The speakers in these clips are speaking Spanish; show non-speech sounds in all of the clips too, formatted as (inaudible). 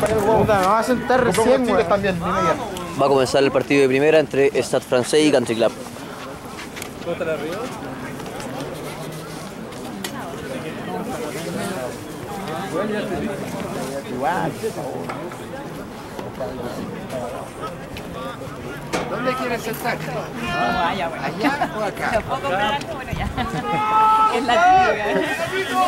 Puta, me vas a sentar recién, güey. también, ni media. Va a comenzar el partido de primera entre Stade Francés y Country Club. ¿Dónde quieres sentar? Allá, bueno. ¿Allá o acá? (laughs) Bueno, ya. (laughs) Es la típica.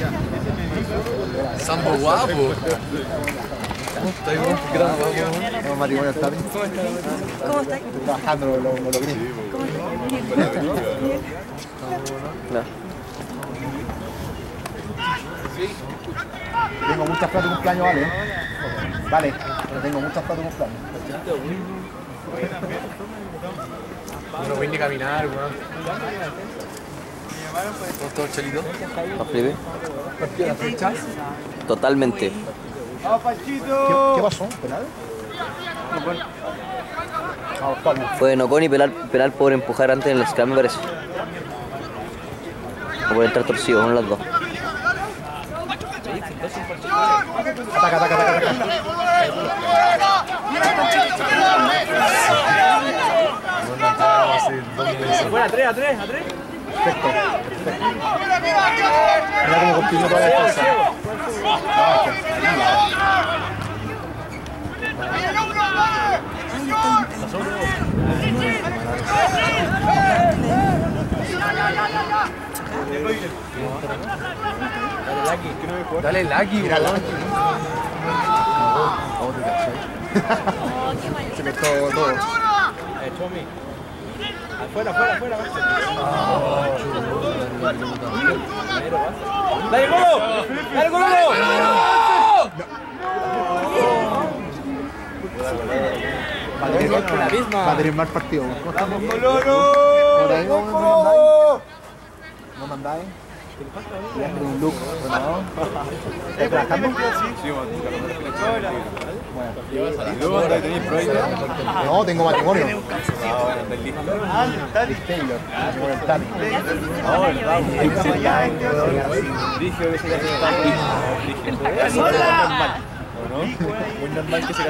Yeah. Sambo guapo. Estoy muy gran guapo. No, matrimonio está bien. ¿Cómo estás? Estoy trabajando, lo, lo, lo logré. Tengo muchas plata de cumpleaños, vale. Vale, pero tengo muchas plata de cumpleaños. No voy ni caminar, weón. Totalmente. ¿Qué, qué pasó? ¿Penal? Fue Noconi penal, penal por empujar antes en el scrum, me parece. O por entrar torcido, uno de los dos. Ataca, ataca, ataca, a tres, a tres, a tres. Perfecto, perfecto. Mira cómo continúa toda la defensa. Dale Lucky, cachai. (laughs) Se cortó todo. Afuera, afuera, afuera. ¡Dale, golo! ¡Dale, golo! Va a tener, mal partido. ¿cómo mandáis? ¿No mandáis? Voy a hacer No, tengo matrimonio. Taylor. matrimonio del normal que se.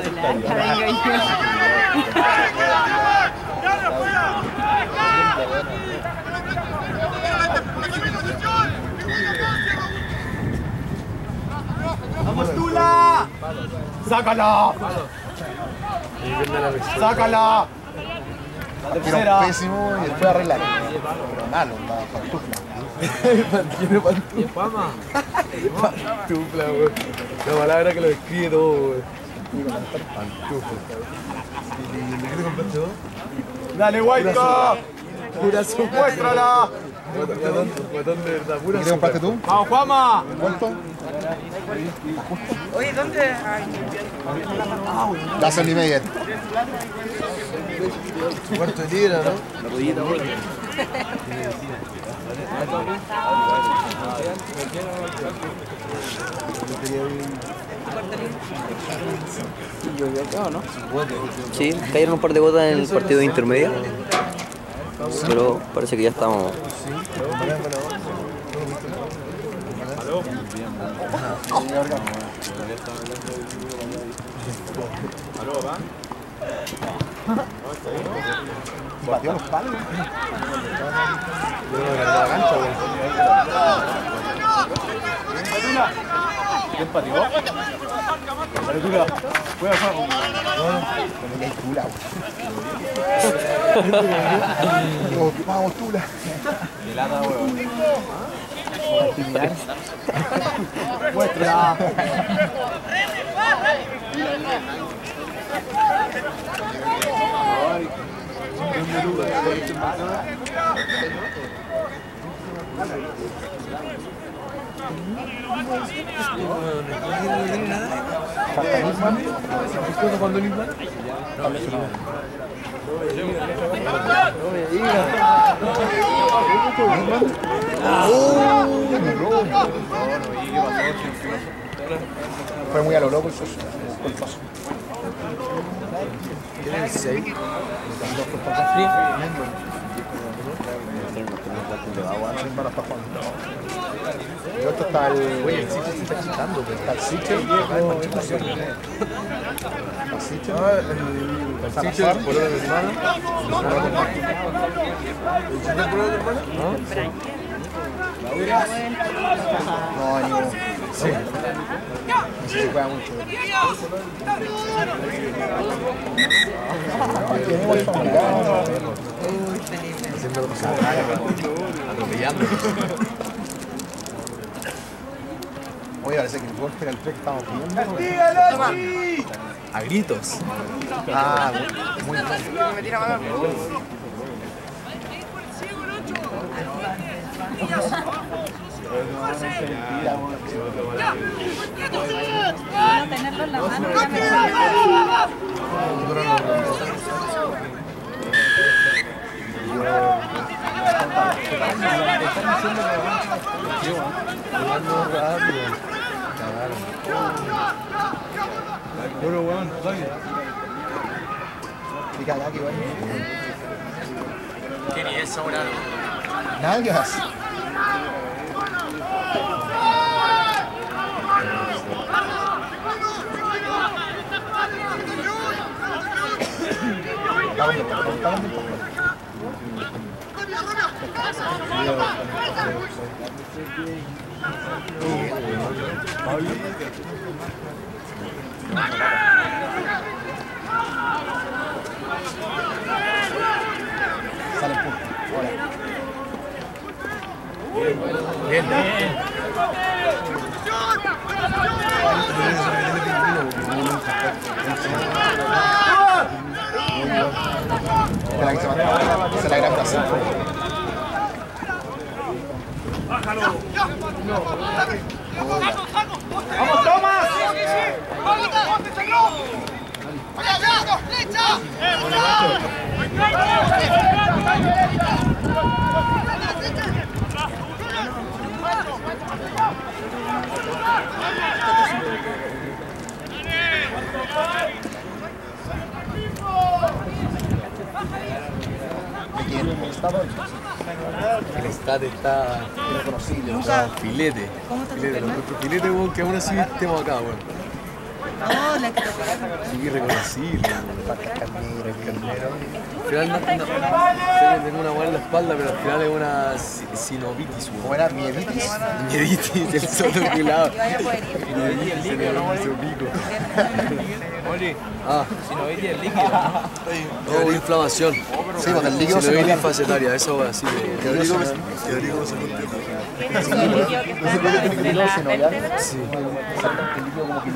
¡Sácala! ¡Sácala! La Era tercera. pésimo y después arreglar. Malo, la pantufla. Pantufla, weón. La palabra que lo describe todo, weón. Pantufla. ¿Y qué te compraste vos? ¡Dale, Guayca! ¡Muéstrala! Guatón, de verdad, pura ¿Qué te compraste tú? ¡Vamos, Juama! ¿Cuánto? Oye, ¿dónde? La Sony Meyer. Cuarto de libra, ¿no? Sí, cayeron un par de gotas en el partido de intermedia. Pero parece que ya estamos. Batió los palos. ¿Quién pateó? Tula. Juega, Vamos, Tula. Muestra. Fue muy a lo loco eso. Culposo. ¿Quién es el 6? Nisman no está jugando. Y otro está el. Oye, el Siche se está quitando. Está el estación. El Siche. Ah, el, el pololo de mi hermana. ¿El el pololo de mi hermana? No, ninguno. Sí. Ese se juega mucho. Aquí tenemos el familiar. Haciendo cosas Atropellando. Oye, parece que el golpe era el 3 que estamos viendo. A gritos. Ah, muy bien. No tenerlo en la mano ya me Jugando rápido. Cagaron. Bueno, weón. Pica acá, que bueno. Nalgas. (coughs) Sale el punto. Hola. Bien. Espera que se manda. Esa es la gran Brasil. ¿De quién? Está bueno. El estate está Irreconocible. está filete. Filete, lo encuentro filete, weón, que aún así estemos acá, weón. No, la que Sí. Falta carnero, el carnero. Al final no, que tengo una weá en la espalda, pero al final es una si- sinovitis. ¿Cómo era? Mieditis. Mieditis, (laughs) el poder ir. Mieditis el pico. Ah, Sinovitis el líquido. oh, inflamación. Sí, porque el líquido se Sinovitis facetaria, eso así de... El líquido El que está entre las vértebras. Sí. Exactamente, el líquido como que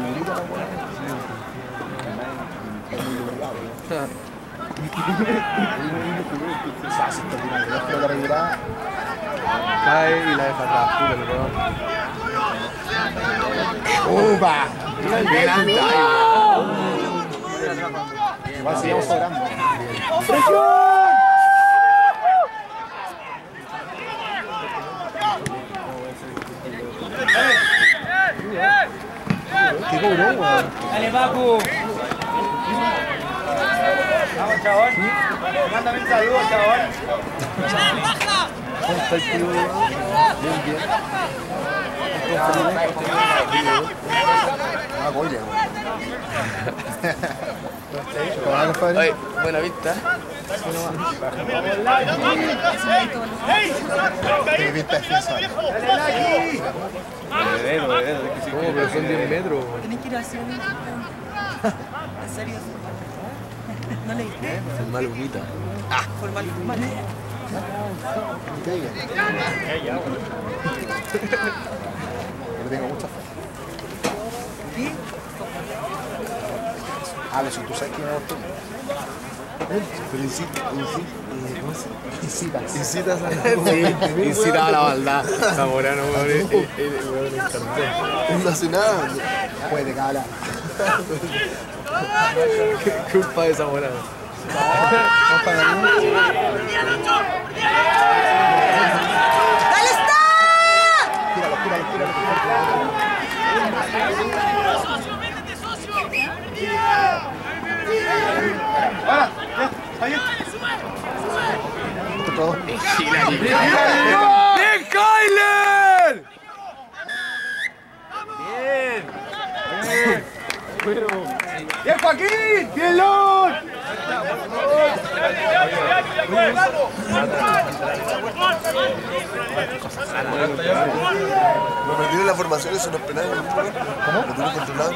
la. Cae y la deja atrás, el. ¡Upa! Grande, Igual seguimos sobrando. ¿Qué cobró, weón? Dale, Papu. Vamos, chabón. Mándame un saludo, chabón. ¿Cómo está el tío? Bien, bien. Ah, goya, weón. ¿Cómo va, compadre? Oye, buena vista. ¿Cómo? Pero son 10 metros. Tienes que ir así. ¿En serio? (laughs) No le dije. Formal formal. Yo tengo mucha fe. Ah, si tú sabes quién es tú. Pero Incitas. Incitas a sí, incitaba a la maldad. Zamorano, hace nada. Puede de cala. Qué culpa de Zamorano. Tíralo, tíralo, tíralo. Otro. ¡Bien, Kyler! ¡Bien, Joaquín! ¡Bien, Luz! Lo perdieron la formación, eso no es penal. ¿Cómo? Lo tuvieron controlado.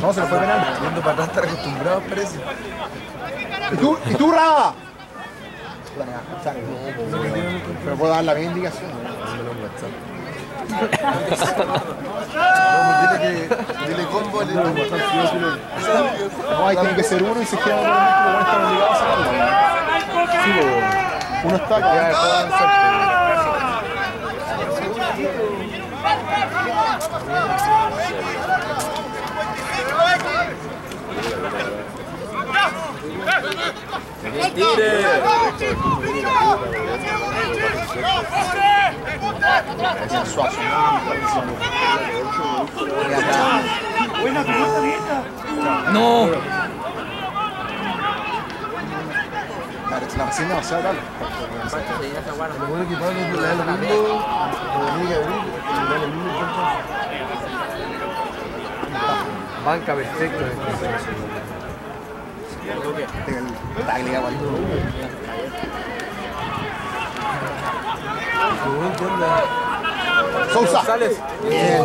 No, se lo fue penal. Viendo para atrás, estar acostumbrados, parece. ¿Y tú, y tú, Raba? Puta, me va a escuchar, Pero puedo dar la misma indicación. No, dile que. Dile combo, le Tiene que ser uno y se queda por ejemplo, uno está obligado a sacarlo. Sí, po. Uno está acá. después avanzar. Ese es Suazo. No. La recién demasiado tarde. Lo bueno que Pablo le da lo mismo. Lo único que le da lo mismo contra. Banca tagle. ¿Qué onda? Sousa. ¡Bien,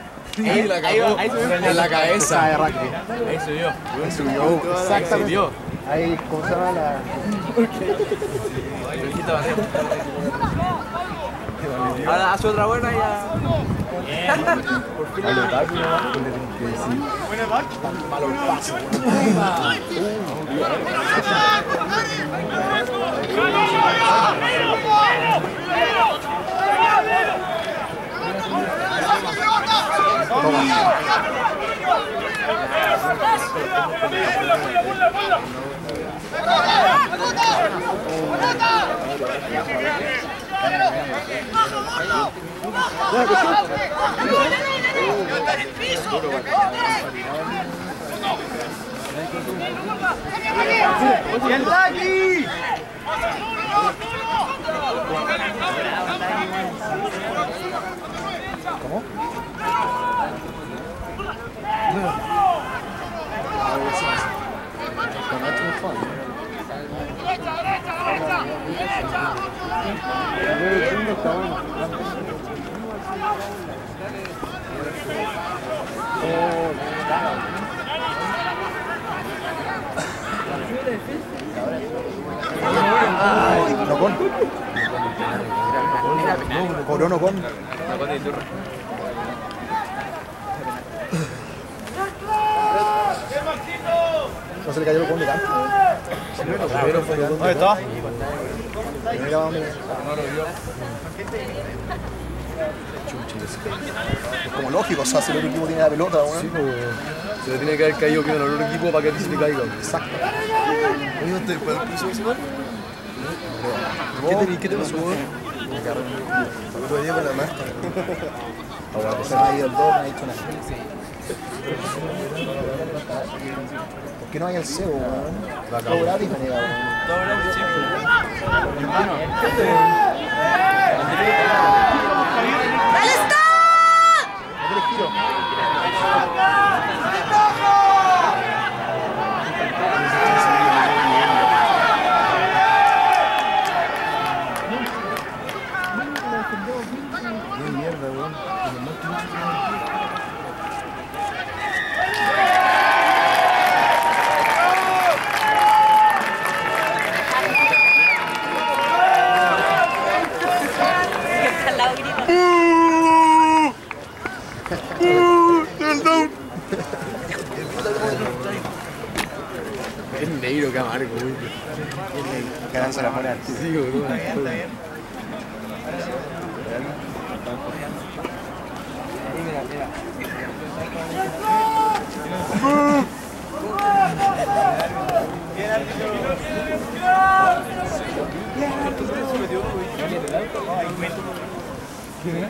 Sí, la cagó en la cabeza. de rugby. Ahí subió. Ahí subió. Exactamente. Ahí, ¿cómo se llama la...? Ahora hace otra buena y ya. ¡Bien, Dani! Có. No. Còn nó chưa khỏi. Ừ, chúng được rồi. Ồ, đã Ay, no con. No, no con. No se le cayó el de tanto. ¿Dónde está? Mira, vamos. Es como lógico, o sea, si el otro equipo tiene la pelota, Sí, weón. pues, Se le tiene que haber caído que en el otro equipo para que a ti se le caiga. Exacto. Oye, ¿usted fue al piso ese ¿Qué te, qué te pasó, día con la máscara. Se ha ido el 2, me ha dicho una. ¿Por qué no hay el cebo, weón? Todo gratis, me niega, weón. ¿Por qué le giro? Es negro Camargo, güey. Que danza la moral. Sí, boludo. Está bien, Mira, mira. ¿Quién era?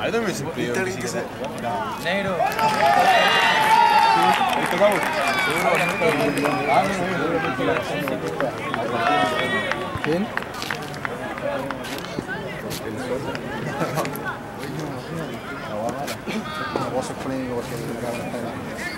Ahí también se pidió ¿Viste alguien que (laughs) se... Negro. ¿Quién? No puedo ser polémico porque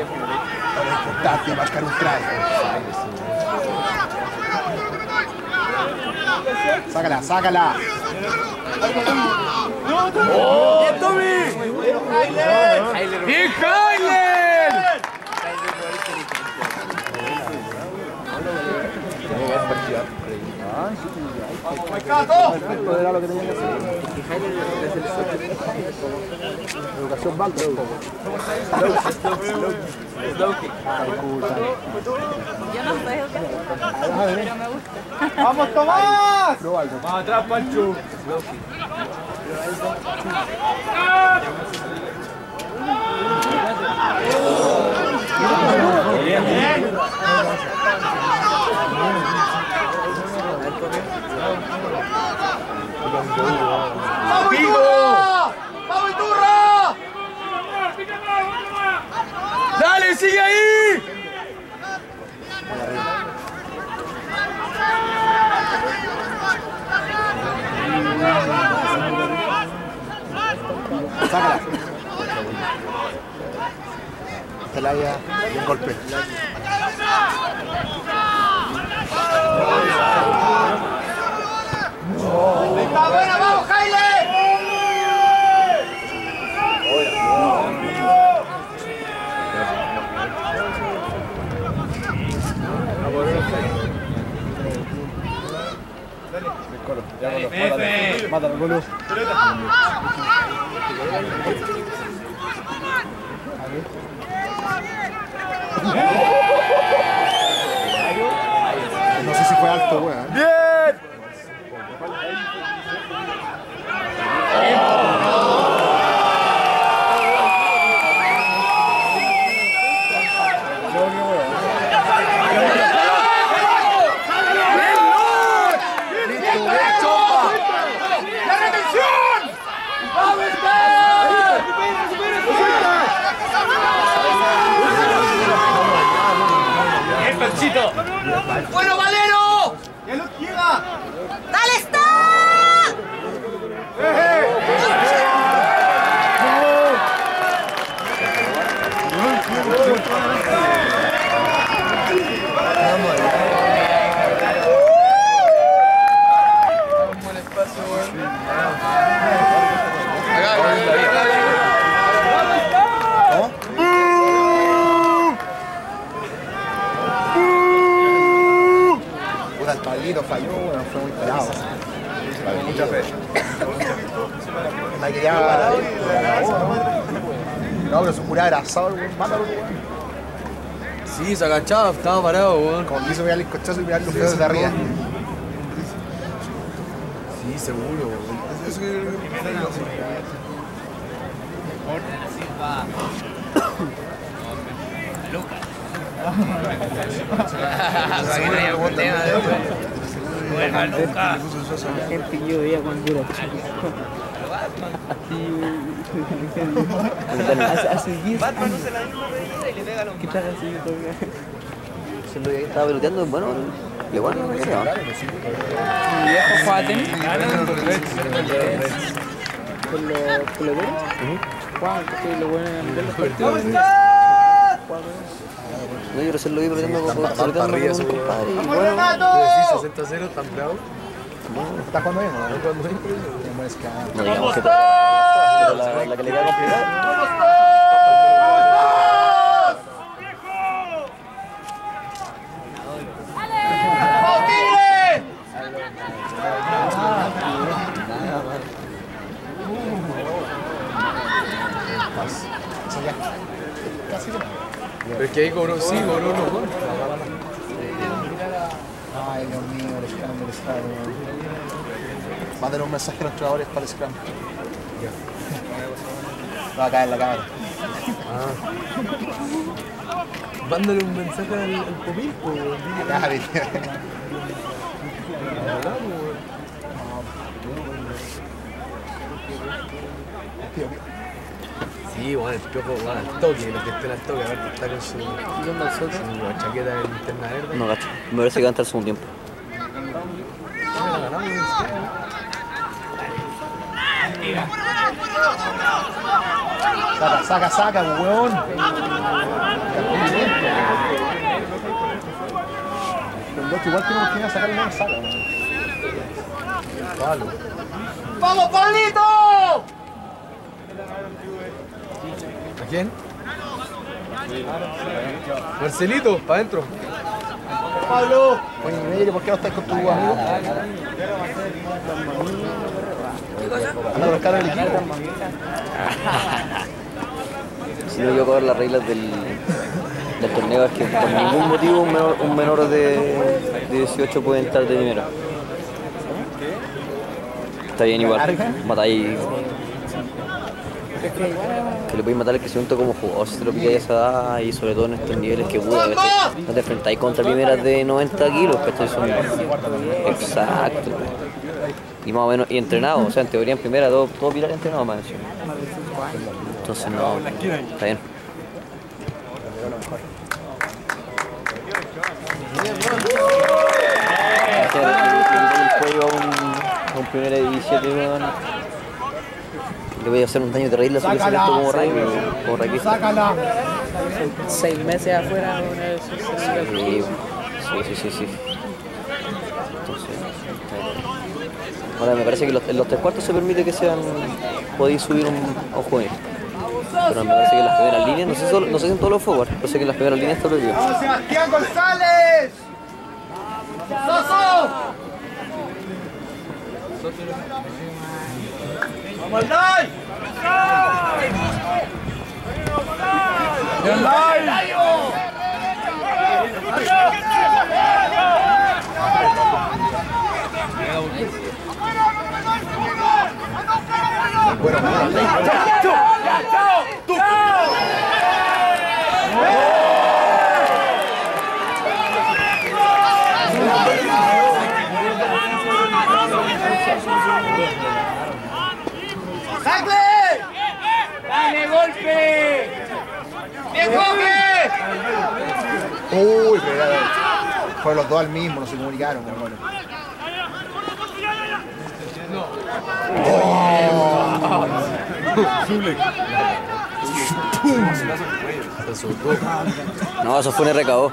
Del castigo. Date, marcar un try. Sácala, sácala. ¡Bien, Hyler! Esto era lo que tenía que hacer. Educación. Yo no soy educadora, pero me gusta. ¡Vamos, Tomás! Pro Baldo. ¡Dale, sigue ahí! Sácala. Un golpe. Mátalo, boludo. Fue alto, weón. ¡Bien! ¡Dale, está! Puta, el Pablito falló, weón, fue muy pelado. Mucha fe. No, pero su jurada era asado, weón. Mátalo, weón. Sí, se agachaba, estaba parado, weón. Como quiso mirar el cochazo y mirar los dedos de arriba. Sí, seguro, weón. gente que yo veía cuando era chico. Hace, hace 10 años. ¿Qué tal así todavía? Se lo estaba peloteando, bueno, le. Mi viejo con los peloteros. Jugaban, que lo bueno los. Jugaban. No, yo recién lo vi peloteando con, un seguro. compadre. y ¿Tú bueno, decís 60 0 tan bravo? ¿Estás jugando bien no? ¿No cuando hay Bien, buen scam. no digamos que... La, la que le queda complicada... Casi que no. Pero es que ahí cobró, sí, cobró uno. Ay, Dios mío, el del estadio. Mándenle un mensaje a los entrenadores para el scrum. (laughs) Va a caer la cámara. Mándale un mensaje al, al Popín, po, dile que Ya, dije. hablamos, weón. Tío, tío. Sí, bueno, el piojo, bueno, al toque, lo que esté al toque, a ver que está con su, su chaqueta de linterna verde. No, gacho. Me parece que va a entrar el segundo tiempo. Ah, ganamos, serio. Saca, saca, saca, weón. El Doc igual tiene oportunidad de sacar y no lo saca, weón. Palo. ¡Vamos, Pablito! ¿A quién? Marcelito, para adentro. Pablo. Oye, mire, ¿por qué no estás con tu amigo? Anda a el equipo. Si no, yo cover las reglas del, torneo es que por ningún motivo un menor, de, de 18 puede entrar de primera. Está bien igual. Matáis. Que le podéis matar el crecimiento como jugador si te lo pilláis a esa edad y sobre todo en estos niveles que puta, ¿cachai? no te enfrentáis contra primeras de 90 kilos, que son exacto. Y más o menos, y entrenado, o sea, en teoría en primera todo, todo pilar entrenado más encima. Entonces no, está bien. Hacer el cuello a un, a un primera de 17 weón. Le voy a hacer un daño terrible a su crecimiento como como Ray. Seis meses afuera una vez Sí, sí, sí, sí, sí. Entonces, está bien. Ahora me parece que los, los tres cuartos se permite que sean. podéis subir un, un juvenil. Pero me parece que las primeras líneas, no sé, no sé si en todos los forwards, pero sé que en las primeras líneas está prohibido. ¡Vamos, Sebastián González! ¡Soso! ¡Vamos al ¡Tacle! ¡Dale, golpe! ¡Bien, golpe! Uy, pero fueron los dos al mismo, no se comunicaron, hermano. (laughs) No, eso fue un RKO.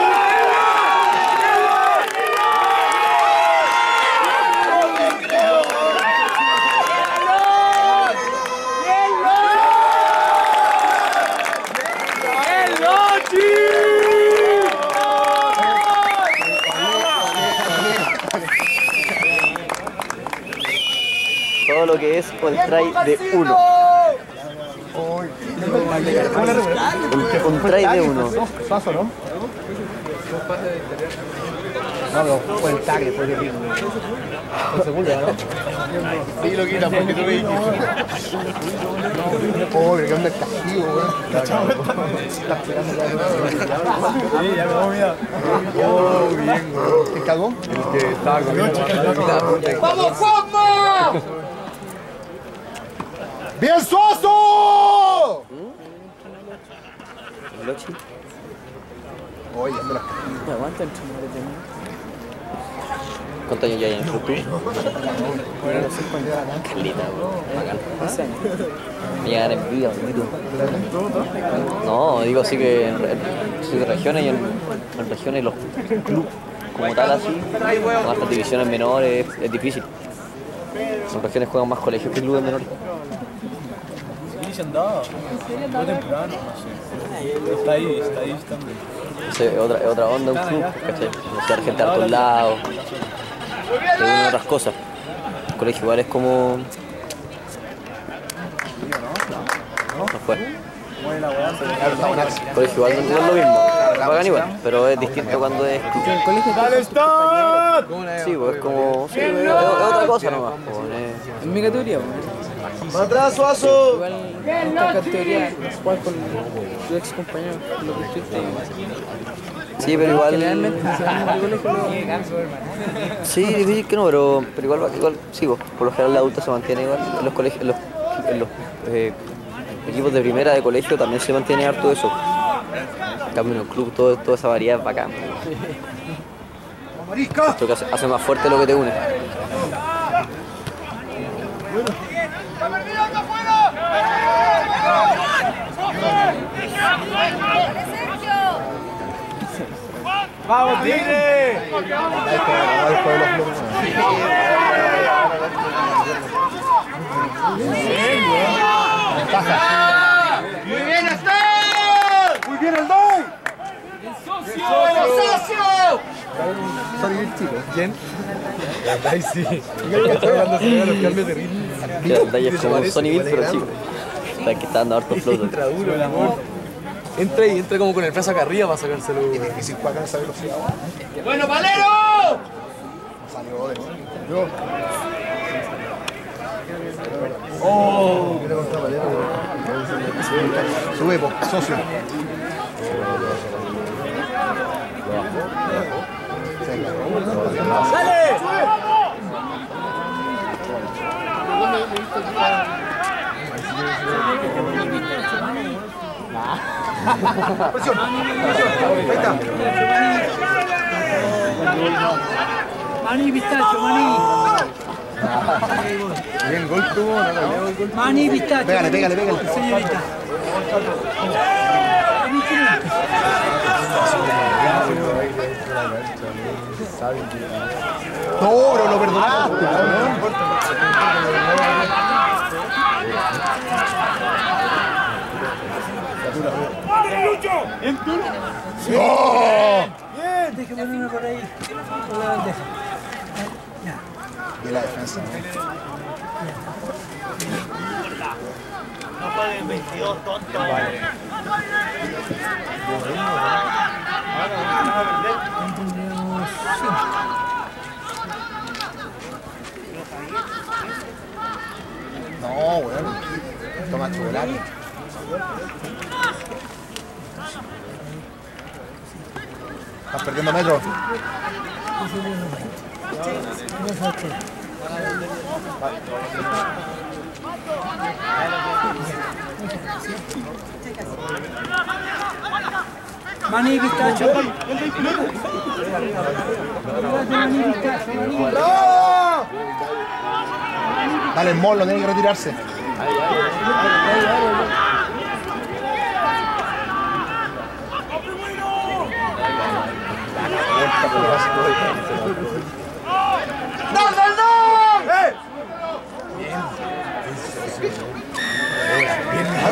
un try de uno. Un, un try de uno. Paso, ¿no? No, pero fue el. Con segunda, ¿no? Sí, lo quita porque tú. Oh, que onda el castigo. Está esperando que Sí, ya me voy. Oh, bien, güey. ¿Te cagó? El que estaba comiendo. ¡Vamos, Juanma! ¡Bien, Suazo! Oye, me aguanta el. ¿Cuántos años ya hay en el club? tú? Bueno, no sé cuándo era acá. Calita, weón. Bacán. Hace años. Me llegan en vida, bonito. No, digo así que en, en- soy de regiones y en, en regiones los clubes como tal así, con estas divisiones menores, es, es difícil. En regiones juegan más colegios que clubes menores. Sí, se andaba. Muy temprano, no sé. Está ahí, está ahí también. Es otra, otra onda un club, ¿cachai? Conocer gente a todos lados, se otras cosas. El colegio igual es como... No fue. El colegio igual no, es lo mismo, pagan igual, pero es distinto cuando es... El colegio. Sí, pues es como... Sí, es, es otra cosa nomás. pues, es- mi categoría, bueno. ¡Para atrás, Suazo! Igual en esta categoría jugar con tu ex compañero, lo que estuviste. Sí, pero igual... Generalmente Sí, difícil que no, pero, pero igual, igual sí, pues, por lo general el adulto se mantiene igual en los colegios, en los, en los eh, equipos de primera de colegio también se mantiene harto eso. En cambio en el club todo, toda esa variedad es bacán. Esto que hace, hace más fuerte lo que te une. ¡Vamos, Tigre! ¡Muy bien, está! ¡Muy bien, el Doy! ¿Quién? Ay, sí. Cuando se vean los cambios de ritmo. Daya es como un Sonyville, pero chico. Está que está dando harto flow. Entra duro, el amor. Entra y entra como con el brazo acá arriba para sacárselo. Difícil para acá esa velocidad. ¡Bueno, Valero! Salió de nuevo. Oh. Sube, po, socio. Presión, presión. Ahí está. Mani pistacho, mani. Bien, gol tuvo. Mani pistacho. Pégale, pégale, pégale. Señorita. No, pero lo perdonaste. weón. Déjame ponerme por ahí. Por la bandeja. De la defensa. Tendríamos cinco. No, weón. Toma chocolate. Estás perdiendo metro. Mani Mani pistacho. Dale, Molo, tiene que retirarse.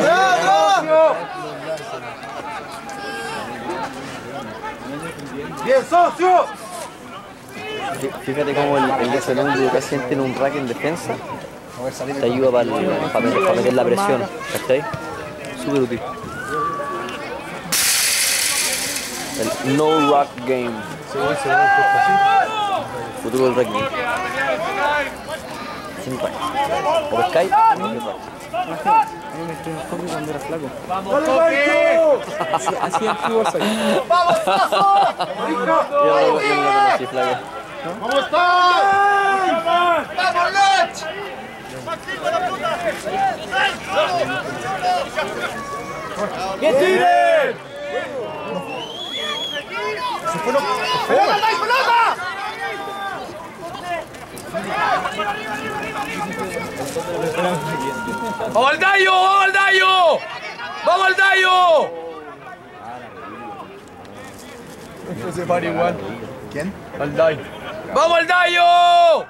¡Bien, socio! Fí- Fíjate cómo el, el de casi tiene un rack en defensa te ayuda para meter, la presión, ¿cachai? Súper útil. El No Rock Game. Futuro del rugby. Sin rock. Por Skype, no hay rock. A mí me estoy mejor que cuando era flaco. Así- Así antiguo soy. Yo no lo yo no lo conocí, flaco. ¡Vamos al Dayo! ¡Vamos al Dayo! ¡Vamos al Dayo! No se para igual. ¿Quién? Al Dai. ¡Vamos al Dayo!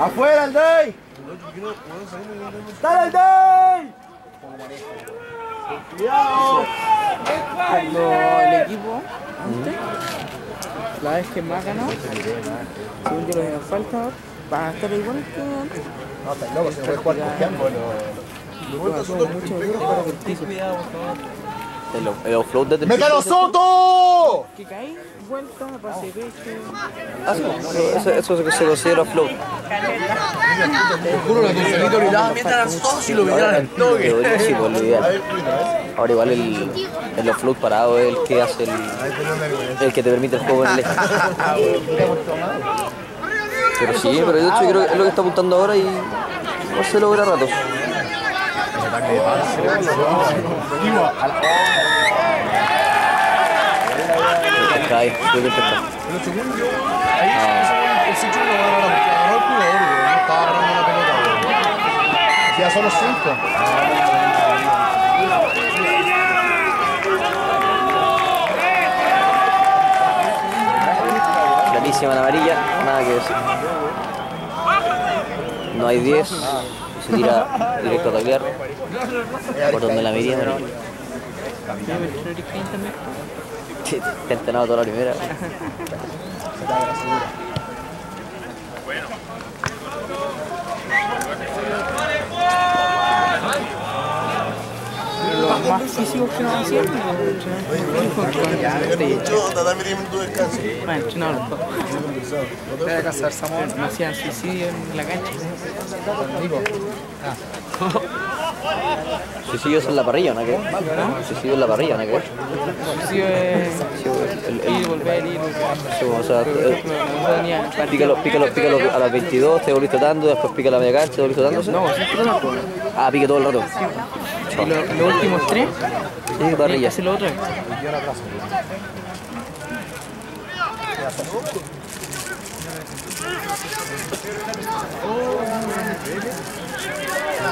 ¡Afuera el Day! ¡Dale el Day! Cuando el equipo, antes, la vez que más ganó, según yo lo que falta, va a estar igual que antes. No, estás loco, se puede jugar cojeando. Bueno, son mucho duros para el piso. El, el offload desde el ¡Métalo piso. Soto! Que cae, vuelta, pase pecho. Ah, sí, Eso, eso se- se considera offload. Te juro, mientras y lo Ahora, miraran al toque. pues. Ahora igual el, el offload parado es el que hace el, el que te permite el juego en el (laughs) eje. Pero sí, pero de hecho yo creo que es lo que está apuntando ahora y no se logra a Cae, creo que está. Pero según yo, ahí el Sichu no va a ganar porque agarró el jugador, güey. No estaba agarrando la pelota, güey. Ya son los cinco. Clarísima la amarilla, nada que decir. No hay 10, se tira directo a taclear. Por donde la amarilla. Sí, Te he entrenado toda la primera. Más que hacían, más entrenados los dos. Voy a casar Samuel. No hacían en la cancha. Suicidio es en la parrilla, ¿no? ¿Qué? Suicidio en la parrilla, ¿no? ¿Qué? Suicidio es ir, volver, ir, volver. o sea, eh, pícalo, pícalo, pícalo a las 22, te volviste dando, después pica la media cancha, te volviste dándose. No, siempre lo hago. Ah, pique todo el rato. Y lo- los últimos tres, Sí, parrilla. hacerlo otra vez.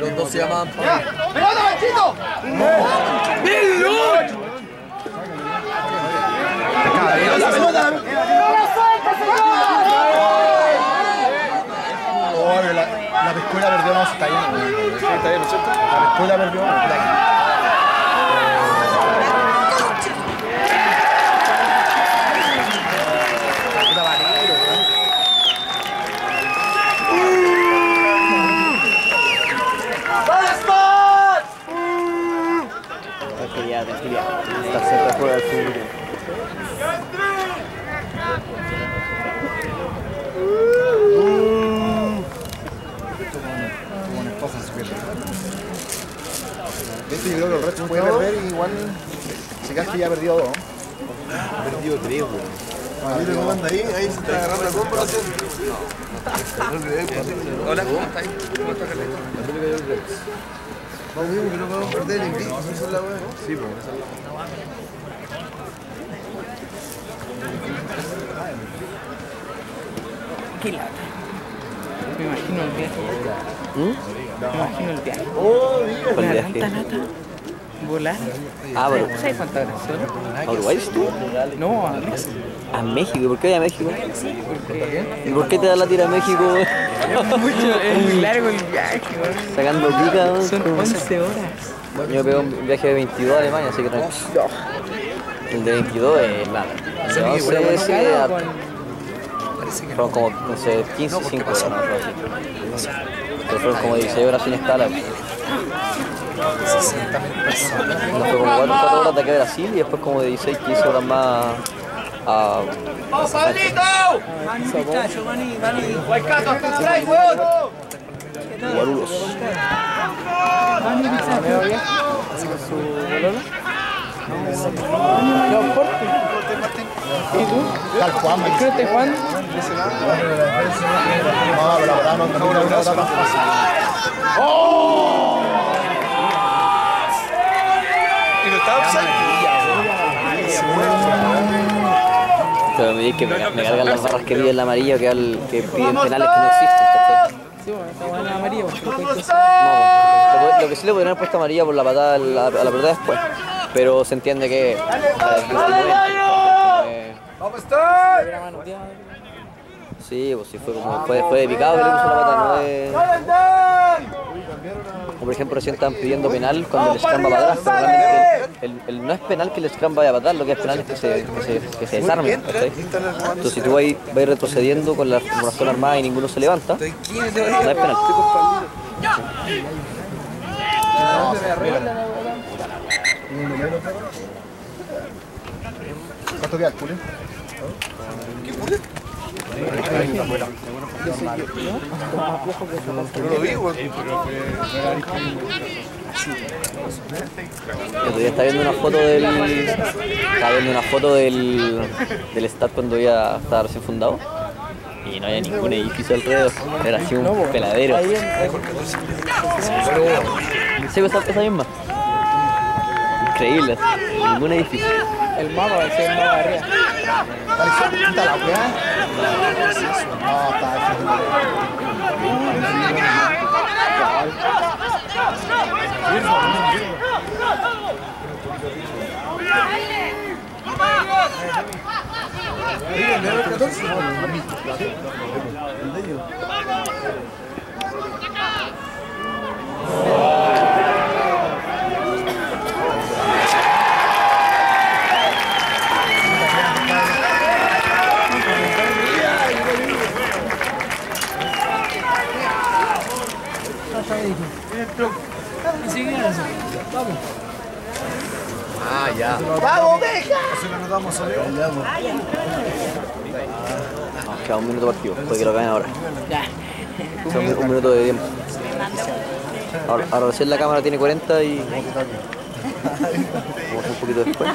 Los dos se llamaban Pablo. ¡Pelota, Panchito! ¡Bien, Luch! ¡La pelota! ¡No la suelta, señor! escuela perdió, no, está bien. Sí, está bien, ¿no es cierto? La escuela perdió. la- Puta valero, weón. Tranquilidad, tranquilidad. Está cerca de juego del segundo tiempo. Como una esposa en su piel. De hecho, yo creo que el resto puede perder y igual se que ya perdió dos. Perdido tres. Mira cómo anda ahí, ahí se está agarrando la comparación. Hola, ¿cómo estás? ¿Cómo estás, Vamos bien, que no podemos perder el invicto, esa es la weá. Sí, pues, esa es la Qué lata. Me imagino el viaje. Me imagino el viaje. ¿Cuál Me da viaje? tanta lata. Volar. Ah, bueno. ¿Sabes cuántas horas son? ¿A Uruguay tú? No, a México. ¿A México? ¿Y por qué a México? Porque ¿Y por qué te da la tira a México? es, mucho, es muy largo el viaje, weón. Sacando pica, ¿no? Son Como- 11 horas. Yo pego un viaje de 22 a Alemania, así que tranquilo. El de 22 es nada. El de 11 sí, Claro, a- con- fueron como, no sé, 15, 5 horas, no. Pero fueron como 16 horas sin escala. Nos fue como 4, horas de aquí a Brasil y después como de 16, 15 horas más a... ¡Vamos. ¿Y tú? Tal Juan, me ¿Qué no te Juan? No, la verdad no no no, no era tan fácil. Y no estaba. Pero me dice que me, me cargan las barras que piden la amarilla que, al- que piden penales que no existen. Sí, bueno, está buena amarilla. porque lo puedes No, lo, que sí le podrían haber puesto amarilla por la patada a la, a la pelota después. Pero se entiende que. a ver, que es el momento, eh, ¡Vamos. Sí, pues sí, fue como. Fue, fue de picado que le puso la pata, no de. Como por ejemplo, recién estaban pidiendo penal cuando el scrum va para atrás, pero realmente el, el- el- no es penal que el scrum vaya para atrás, lo que es penal es que se, que se, que se desarme. ¿cachai? Entonces, si tú vas, vas retrocediendo con la formación armada y ninguno se levanta, no es penal. ¿Cuánto queda el No lo vi, día estaba viendo una foto del. Estaba viendo una foto del. del stad cuando ya estaba recién fundado. Y no había ningún edificio alrededor. Era así un peladero. Sí, esa, esa misma. Increíble, ningún edificio. El mapa, ese es el mapa de arriba. Quita la weá. No, está difícil. Ah, ya. Nos queda un minuto partido, puede que lo ganen ahora. Un, un minuto de tiempo. Ahora, ahora recién la cámara tiene 40 y. Vamos un poquito después.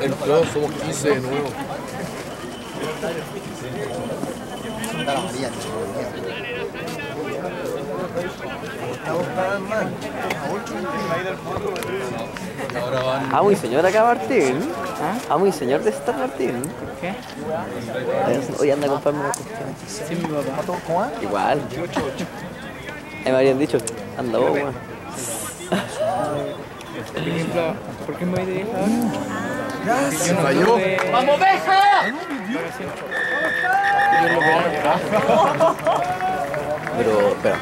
Entró, somos 15 de nuevo. Está la amarilla, chico, Amo y señor acá Martín. Amo y señor de esta Martín. ¿Qué? Hoy anda a comprarme una cuestión. Sí, mi papá. ¿Cómo? Igual. Ahí me habrían dicho, anda vos, weón. Por ¿por qué me voy de viaje ahora? Yo no Falló. ¡Vamos, verano. Pero, espera.